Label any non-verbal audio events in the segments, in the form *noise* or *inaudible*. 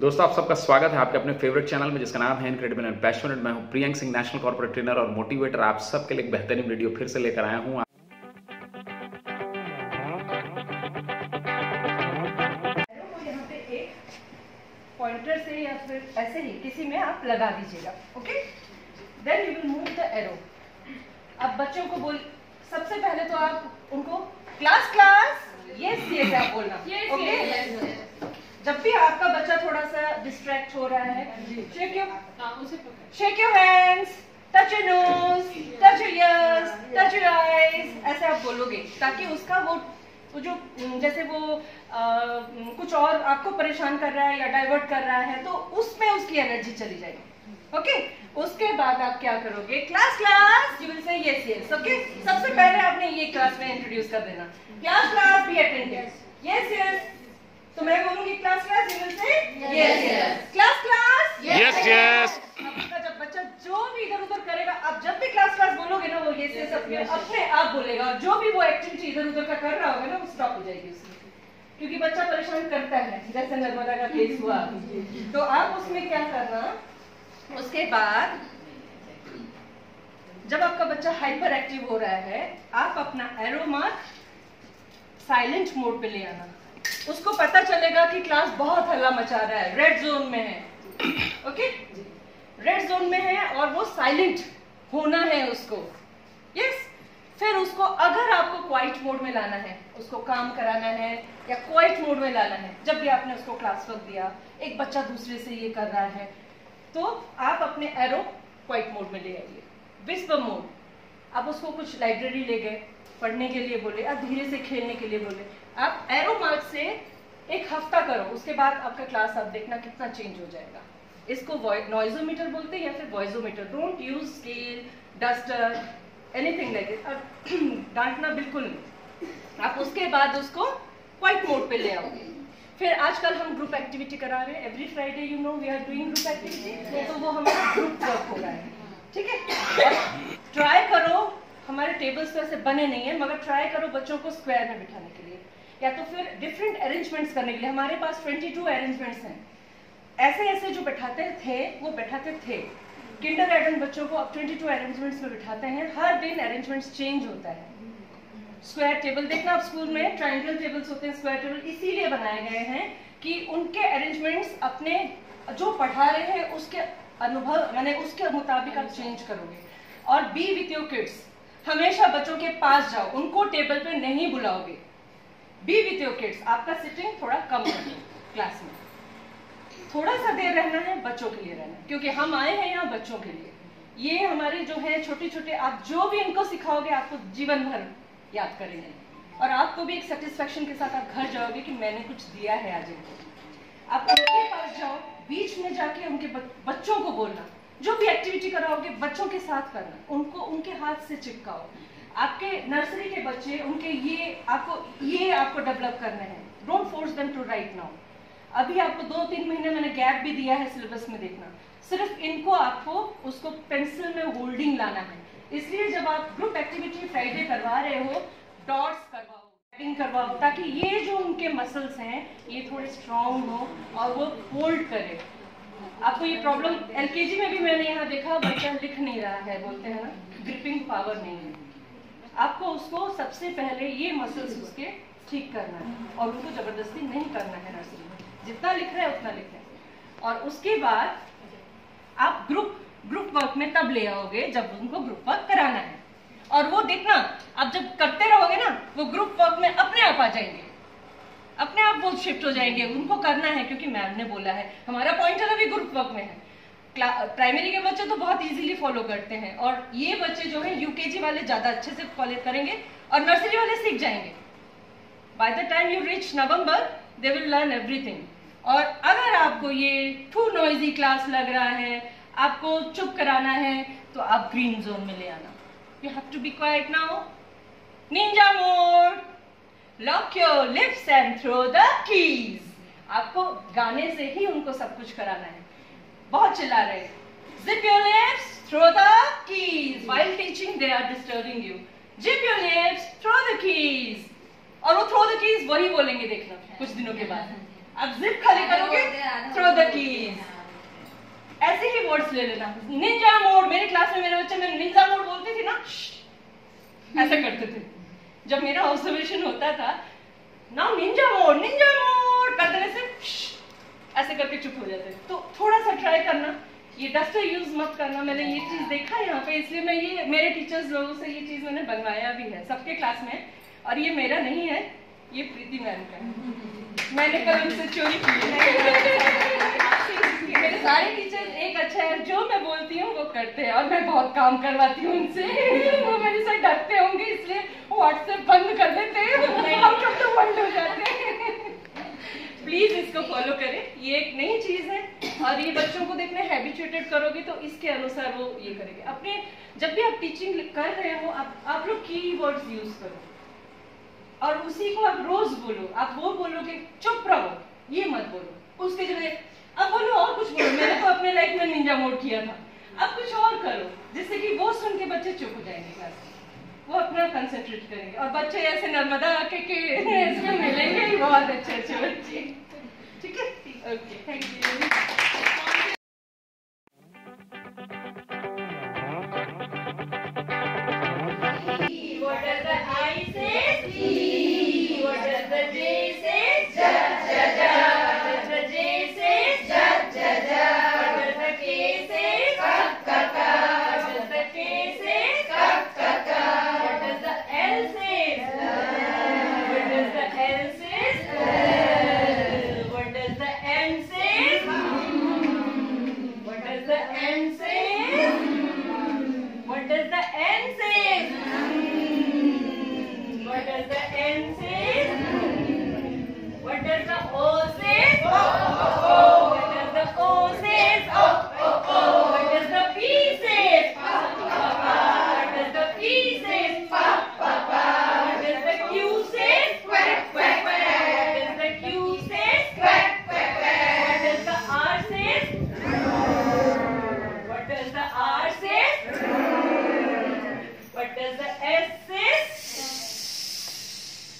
दोस्तों आप सबका स्वागत है आपके अपने फेवरेट चैनल में जिसका नाम है इनक्रेडिबल एंड पैशनेट मैं हूँ Priyank Singh national corporate trainer और मोटिवेटर आप सबके लिए बेहतरीन वीडियो फिर से लेकर आया हूँ। पॉइंटर से या फिर ऐसे ही किसी में आप लगा दीजिएगा okay then you will move the arrow अब बच्चों को बोल सबसे पहले तो आप उनको क्लास क्लास यस यस आप बोलना ओके जब भी आपका बच्चा थोड़ा सा डिस्ट्रैक्ट हो रहा है shake your shake your hands touch your nose touch your ears touch your eyes ऐसे आप बोलोगे ताकि उसका वो वो जो जैसे वो आ, कुछ और आपको परेशान कर रहा है या डाइवर्ट कर रहा है तो उसमें उसकी एनर्जी चली जाएगी। Okay okay? उसके बाद आप क्या करोगे? Class class you will say yes yes okay सबसे पहले आपने ये क्लास में इंट्रोड्यूस कर देना। Class class be attentive yes yes तो मैं बोलूँगी class class you say? Yes yes class class yes yes आपका जब बच्चा जो भी इधर उधर करेगा आप जब भी क्लास क्लास बोलोगे ना वो ये से अपने अपने आप बोलेगा और जो भी वो एक्टिविटी इधर उधर का कर रहा होगा ना वो स्टॉप हो जाएगी उसकी क्योंकि बच्चा परेशान करता है। जैसे नर्मदा का केस हुआ। तो आप उसमें क्या करना उसके बाद जब आपका बच्चा हाइपर एक्टिव हो रहा है आप अपना एरो मार्क साइलेंट मोड पे ले आना। उसको पता चलेगा कि क्लास बहुत हल्ला मचा रहा है रेड जोन में है। ओके रेड जोन में है और वो साइलेंट होना है उसको। Yes yes? फिर उसको अगर आपको क्वाइट मोड में लाना है, उसको काम कराना है या क्वाइट मोड में लाना है, जब भी आपने उसको क्लास वर्क दिया, एक बच्चा दूसरे से ये कर रहा है तो आप अपने एरो क्वाइट मोड में ले आइए। विस्प मोड आप उसको कुछ लाइब्रेरी ले गए, पढ़ने के लिए बोले या धीरे से खेलने के लिए बोले आप एरो मार्क से एक हफ़्ता करो, उसके बाद आपका क्लास आप देखना कितना चेंज हो जाएगा। इसको नॉइजोमीटर बोलते हैं या फिर voiceometer don't use scale duster anything like this और डांटना बिल्कुल नहीं। आप उसके बाद उसको क्वाइट मोड पे ले आओगे। फिर आजकल हम ग्रुप एक्टिविटी करा रहे हैं। Every Friday you know we are doing group activity तो वो हमारा ग्रुप वर्क हो रहा है। ठीक है? ट्राई करो। हमारे टेबल्स तो ऐसे बने नहीं है, मगर ट्राई करो बच्चों को स्क्वायर में बिठाने के लिए। या तो फिर डिफरेंट अरेंजमेंट्स करने के लिए। हमारे पास 22 अरेंजमेंट्स हैं। ऐसे ऐसे जो बैठाते थे, वो बैठाते थे। किंडर एडन बच्चों को अब 22 अरेंजमेंट्स में बिठाते हैं। हर दिन अरेंजमेंट्स चेंज होता है। स्क्वायर टेबल देखना आप स्कूल में ट्राइंगल टेबल्स होते हैं स्क्वायर टेबल इसीलिए बनाए गए हैं कि उनके अरेंजमेंट्स अपने जो पढ़ा रहे हैं, उसके अनुभव मैंने उसके मुताबिक आप चेंज करोगे। और बी विथ योर किड्स हमेशा बच्चों के पास जाओ। उनको टेबल पे नहीं बुलाओगे। बी विथ योर किड्स आपका सिटिंग थोड़ा कम कर क्लास में। थोड़ा सा देर रहना है, बच्चों के लिए रहना है। क्योंकि हम आए हैं यहाँ बच्चों के लिए। ये हमारे जो है छोटे छोटे आप जो भी इनको सिखाओगे, आपको जीवन भर याद करेंगे। और आपको भी एक सेटिस्फेक्शन के साथ आप घर जाओगे कि मैंने कुछ दिया है आज इनको। आप उनके पास जाओ, बीच में जाके उनके बच्चों को बोलना। जो भी एक्टिविटी कराओगे, बच्चों के साथ करना। उनको, उनके हाथ से चिपकाओ। आपके नर्सरी के बच्चे, उनके ये आपको ये आपको डेवलप करने हैं। Don't force them to write now अभी आपको दो तीन महीने मैंने गैप भी दिया है सिलेबस में देखना। सिर्फ़ इनको आपको, उसको पेंसिल में होल्डिंग लाना है। इसलिए जब आप ग्रुप एक्टिविटी फ्राइडे करवा रहे हो डॉट्स करवाओ करवाओ, ताकि ये जो उनके मसल्स हैं, ये थोड़े स्ट्रांग हो और वो होल्ड करे। आपको ये प्रॉब्लम एलकेजी में भी मैंने यहाँ देखा, बच्चा लिख नहीं रहा है, बोलते हैं ना ग्रिपिंग पावर नहीं है। आपको उसको सबसे पहले ये मसल्स उसके ठीक करना है और उनको ज़बरदस्ती नहीं करना है नर्सरी में। जितना लिख रहे हैं, उतना लिख रहे हैं। और उसके बाद आप ग्रुप ग्रुप वर्क में तब ले आओगे जब उनको ग्रुप वर्क कराना है। और वो देखना आप जब करते रहोगे ना, वो ग्रुप वर्क में अपने आप आ जाएँगे। अपने आप वो शिफ्ट हो जाएँगे। उनको करना है, क्योंकि मैम ने बोला है, हमारा पॉइंटर अभी ग्रुप वर्क में है। प्राइमरी के बच्चे तो बहुत इजीली फॉलो करते हैं। और ये बच्चे जो है यूकेजी वाले ज़्यादा अच्छे से फॉलो करेंगे और नर्सरी वाले सीख जाएँगे। By the time you reach November they will learn everything और अगर आपको ये टू नॉइजी क्लास लग रहा है, आपको चुप कराना है तो आप ग्रीन जोन में ले आना। You have to be quiet now ninja mode lock your lips and throw the keys आपको गाने से ही उनको सब कुछ कराना है। बहुत चिल्ला रहे zip your lips throw the keys while teaching they are disturbing you zip your lips throw the keys और वो थ्रो द कीज वही बोलेंगे देखना कुछ दिनों के बाद। अब जिप खाली करोगे थ्रो द कीज ऐसे ही वर्ड्स ले लेना निंजा मोड मेरे क्लास में मेरे बच्चे में निंजा मोड बोलती थी ना ऐसे करते थे। जब मेरा ऑब्जर्वेशन होता था now ninja mode ninja mode करके चुप हो जाते हैं। तो थोड़ा सा ट्राई करना, ये डस्टर यूज़ मत करना। मैंने ये चीज़ देखा यहाँ पे, इसलिए मैं ये, मेरे टीचर्स लोगों से ये चीज़ मैंने बनवाया भी है। सबके क्लास में, और ये मेरा नहीं है, ये प्रीति मैम का मैंने कल उनसे चोरी की है। मेरे सारे टीचर एक अच्छा है, जो मैं बोलती हूँ, वो करते हैं, और मैं बहुत काम करवाती हूँ उनसे। वो मेरे से डरते होंगे, इसलिए व्हाट्सएप बंद कर देते हैं। हम सब तो बंद हो जाते हैं। प्लीज़ इसको फॉलो करें। ये एक नई चीज़ है और ये बच्चों को देखने हैबिचुएटेड करोगे तो इसके अनुसार वो ये करेंगे। अपने जब भी आप टीचिंग कर रहे हो, आप आप लोग की वर्ड्स यूज़ करो। और उसी को आप रोज बोलो। आप वो बोलोगे, चुप रहो, ये मत बोलो। उसके जगह, अब बोलो और कुछ बोलो। मैंने तो अपने लाइफ में निंजा मोड किया था। अब कुछ और करो, जिससे कि वो सुन के बच्चे चुप हो जाएँगे क्लास में। वो अपना कंसंट्रेट करेंगे। और बच्चे ऐसे नर्मदा आके के *laughs* इसमें मिलेंगे ही बहुत अच्छे अच्छे बच्चे। ठीक है? Okay thank you the M say? What does the N say? What does the N say? What does the O say? What does the O say? What does the P say? What does the P say? What does the Q say? What does the Q say? What does the R say? What does the R say? What does the S say?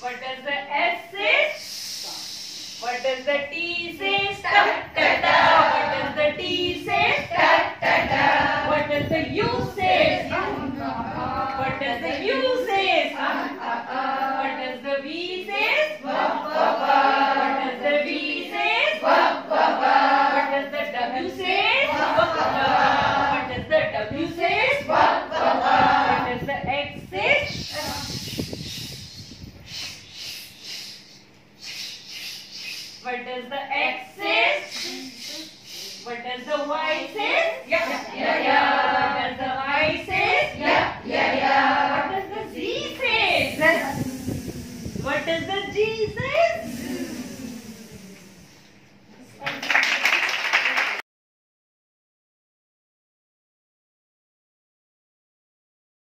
What does the S say? What does the T say? Ta ta ta. What does the T say? Ta ta ta. What does the U say? What does the U